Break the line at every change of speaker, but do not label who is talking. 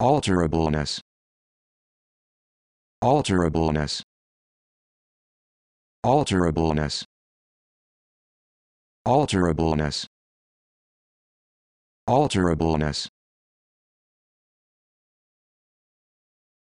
alterableness. Alterableness. Alterableness. Alterableness. Alterableness.